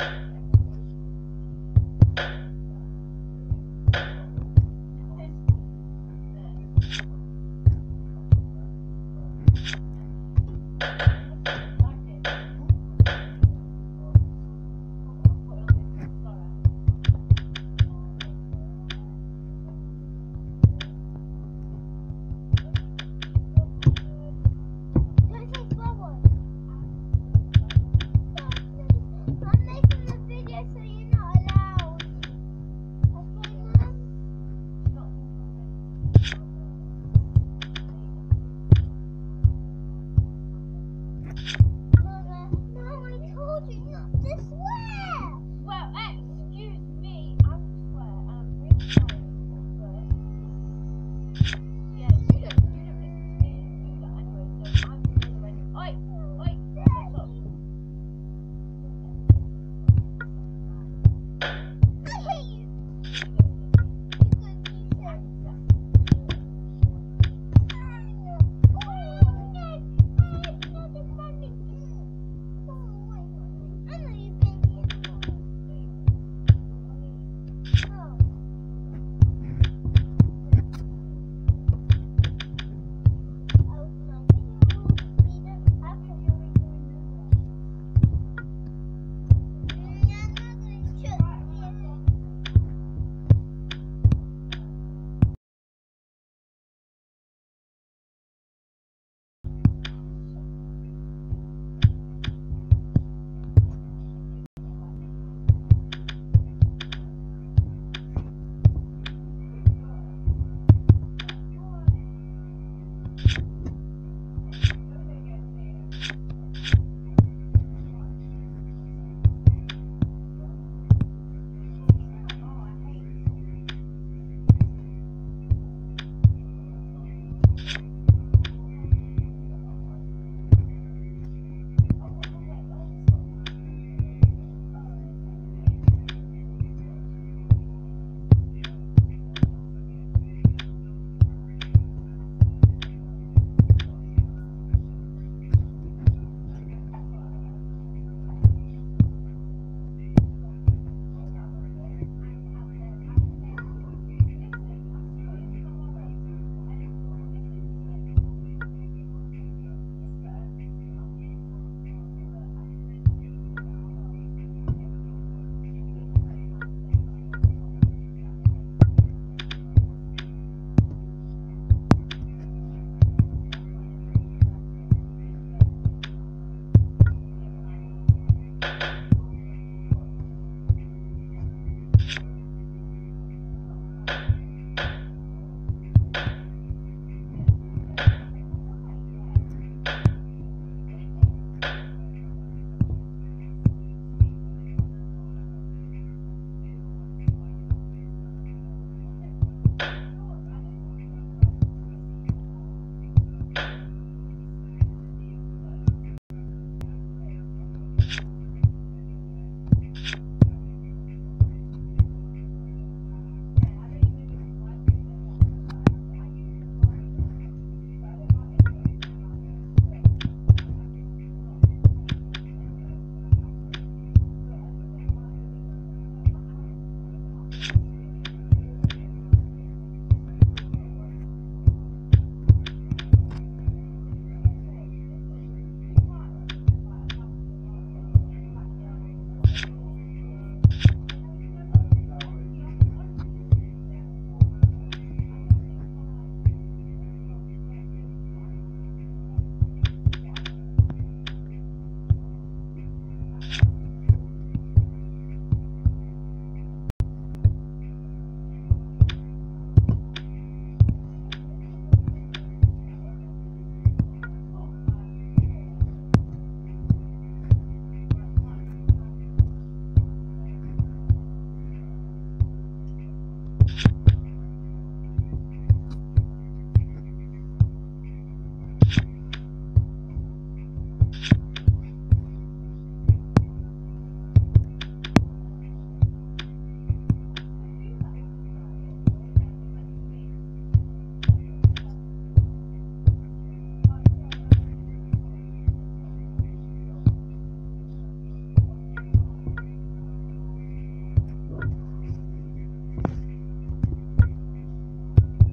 you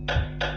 Thank